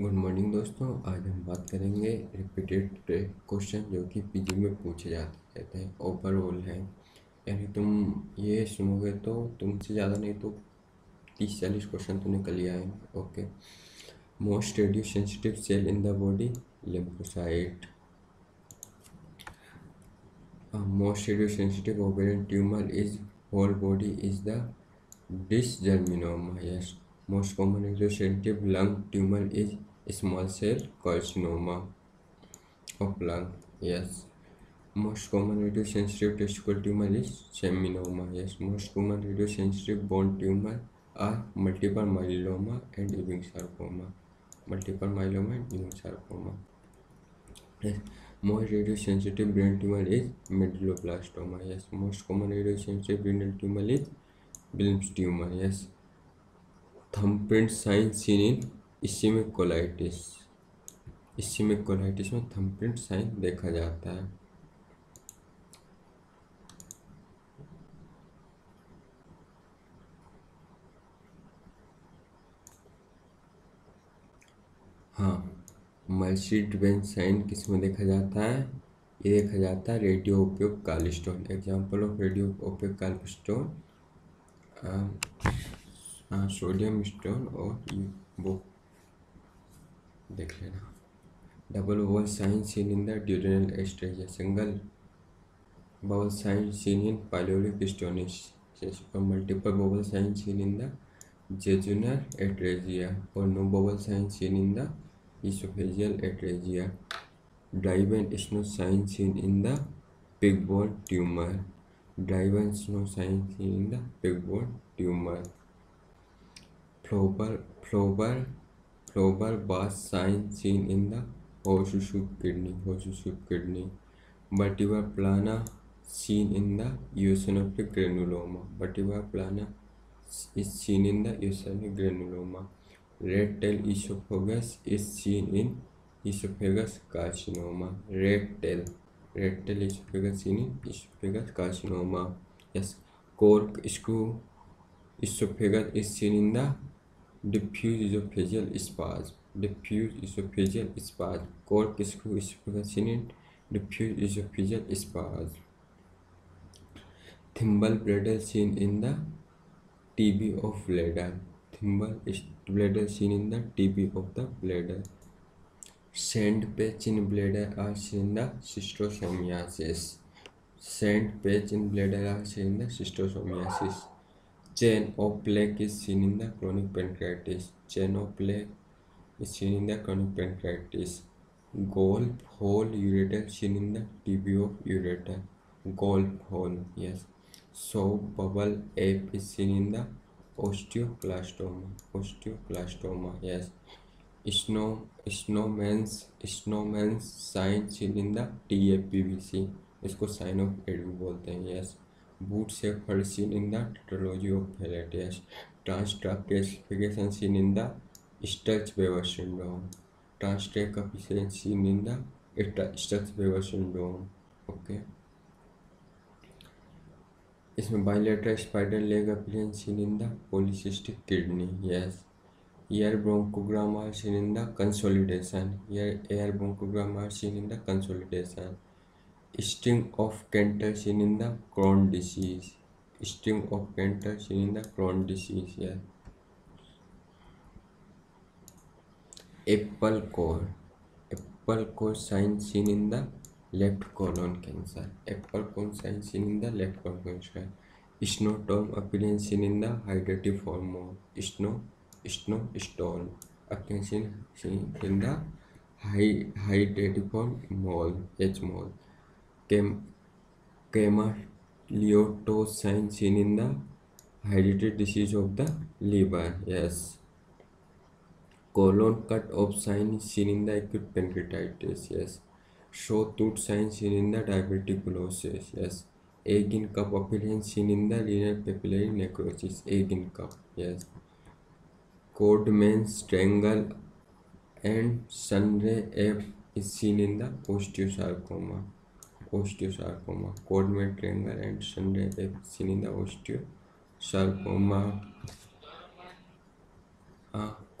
Good morning दोस्तों आज हम बात करेंगे रिपीटेड क्वेश्चन जो कि पीजी में पूछे जाते रहते हैं ओवरऑल है यानी तुम ये सुनोगे तो तुमसे ज़्यादा नहीं तो तीस चालीस क्वेश्चन तो निकल ही है okay most radio sensitive cell in the body lymphocyte most radio sensitive ovarian tumour is whole body is the dysgerminoma most common common sensitive lung tumour is small cell carcinoma of lung yes most common radiosensitive testicular tumor is seminoma yes most common radiosensitive bone tumor are multiple myeloma and ewing sarcoma multiple myeloma and ewing sarcoma yes most radiosensitive brain tumor is medulloblastoma yes most common radiosensitive brain tumor is Wilms tumor yes thumbprint signs seen in ischaemic colitis ischaemic colitis में thumbprint sign देखा जाता है हाँ मल्शीडवेन sign किस में देखा जाता है ये देखा जाता है रेडियो उपयोग कालिस्टोन एग्जाम्पल ऑफ रेडियो उपयोग कालिस्टोन सोडियम स्टोन और बुक देख लेना double oval sign seen in the duodenal stage single bubble sign seen in pyloric stenosis multiple bubble sign seen in the jejunal atresia और no bubble sign seen in the oesophageal atresia drive and snow sign seen in the pig pigbone tumour drive and snow sign seen in the pig pigbone tumour फ्लोबर फ्लोबर Prober bass sign seen in the Horseshoe kidney, Vetiver plana seen in the eosinophilic granuloma, Vetiver plana is seen in the eosinophilic granuloma. Red tail esophagus is seen in esophagus carcinoma. Red tail esophagus seen in esophagus carcinoma. Yes, corkscrew esophagus is seen in the diffuse oesophageal spasm diffuse oesophageal spasm core किसको इसोफेसिनेट diffuse oesophageal spasm thimble bladder seen in the TB of bladder thimble bladder seen in the TB of the bladder sand patch in bladder are seen in the schistosomiasis sand patch in bladder are seen in the schistosomiasis Chain of plaque is seen in the chronic pancreatitis. Chain of plaque is seen in the chronic pancreatitis. Golf hole ureter seen in the tube of ureter. Golf hole, yes. Soap bubble ape is seen in the osteoclastoma. Osteoclastoma, yes. Snow snowman's snowman's sign seen in the TAPVC. इसको sign of एडू बोलते हैं yes yes. Boots a hole seen in the Tetralogy of Palladius. Trans-track classification seen in the Sturge-Weber syndrome. Trans-track coefficient seen in the Sturge-Weber syndrome. Okay. इसमें bilateral spider leg appearance seen in the polycystic kidney. Yes. Ear bronchogram are seen in the consolidation. sting of cantacinidia Crohn disease sting of cantacinidia Crohn disease yeah apple core apple core sign seen in the left colon cancer apple cone sign seen in the left colon cancer snowstorm appearance seen in the hydrative form of snow snow storm appearance seen in the high hydrative form mole h mole chemocalcification seen in the hereditary disease of the liver. Yes. Colon cut off sign seen in the acute pancreatitis. Yes. Sore tooth sign seen in the diverticulosis. Yes. Egg in cup opulence seen in the renal papillary necrosis. Egg in cup. Yes. Codman strangle and sunray F is seen in the osteosarcoma. Osteo osteosarcoma Codman triangle and sunray pepsin in the osteosarcoma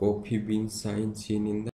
coffee bean sign seen